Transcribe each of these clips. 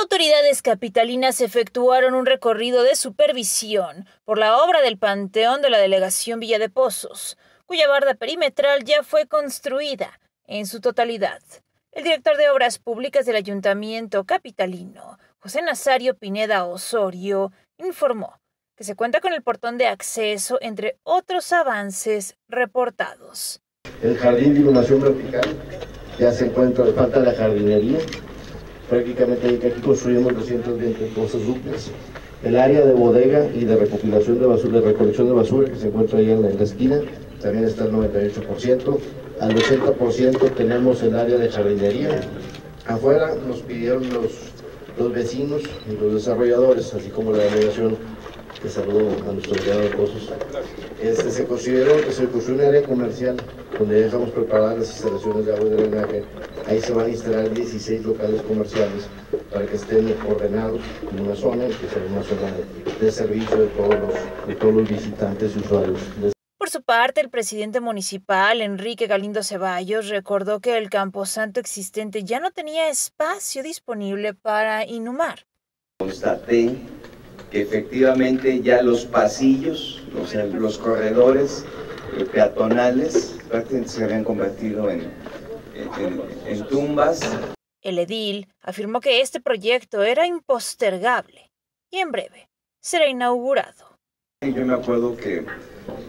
Autoridades capitalinas efectuaron un recorrido de supervisión por la obra del Panteón de la Delegación Villa de Pozos, cuya barda perimetral ya fue construida en su totalidad. El director de Obras Públicas del Ayuntamiento Capitalino, José Nazario Pineda Osorio, informó que se cuenta con el portón de acceso, entre otros avances reportados. El jardín de iluminación vertical ya se encuentra, falta la jardinería, prácticamente aquí construimos 220 pozos duples. El área de bodega y de recopilación de basura, de recolección de basura que se encuentra ahí en la, esquina, también está al 98%. Al 80% tenemos el área de jardinería. Afuera nos pidieron los, los vecinos y los desarrolladores, así como la delegación que saludo a nuestro delegado de Pozos. Este, se consideró que se construyó un área comercial donde dejamos preparadas las instalaciones de agua y drenaje. Ahí se van a instalar 16 locales comerciales para que estén ordenados en una zona que sea una zona de, servicio de todos, los, de todos los visitantes y usuarios. Por su parte, el presidente municipal, Enrique Galindo Ceballos, recordó que el camposanto existente ya no tenía espacio disponible para inhumar. Constaté que efectivamente ya los pasillos, los, los corredores eh, peatonales prácticamente se habían convertido en, en, tumbas. El edil afirmó que este proyecto era impostergable y en breve será inaugurado. Yo me acuerdo que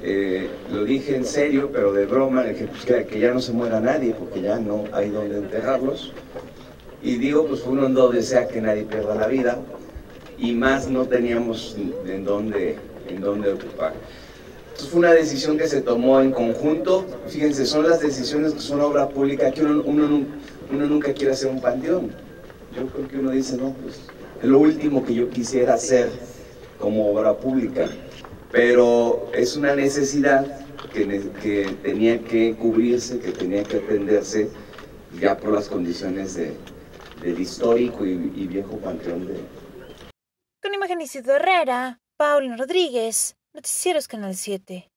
eh, lo dije en serio, pero de broma, dije pues, que, que, ya no se muera nadie porque ya no hay donde enterrarlos. Y digo, pues uno no desea que nadie pierda la vida, y más no teníamos en dónde, en dónde ocupar. Entonces fue una decisión que se tomó en conjunto. Fíjense, son las decisiones que son obra pública que uno, uno, uno nunca quiere hacer un panteón. Yo creo que uno dice, no, pues es lo último que yo quisiera hacer como obra pública. Pero es una necesidad que, que tenía que cubrirse, que tenía que atenderse ya por las condiciones de, del histórico y, y viejo panteón de, Isidro Herrera, Paulino Rodríguez, Noticieros Canal 7.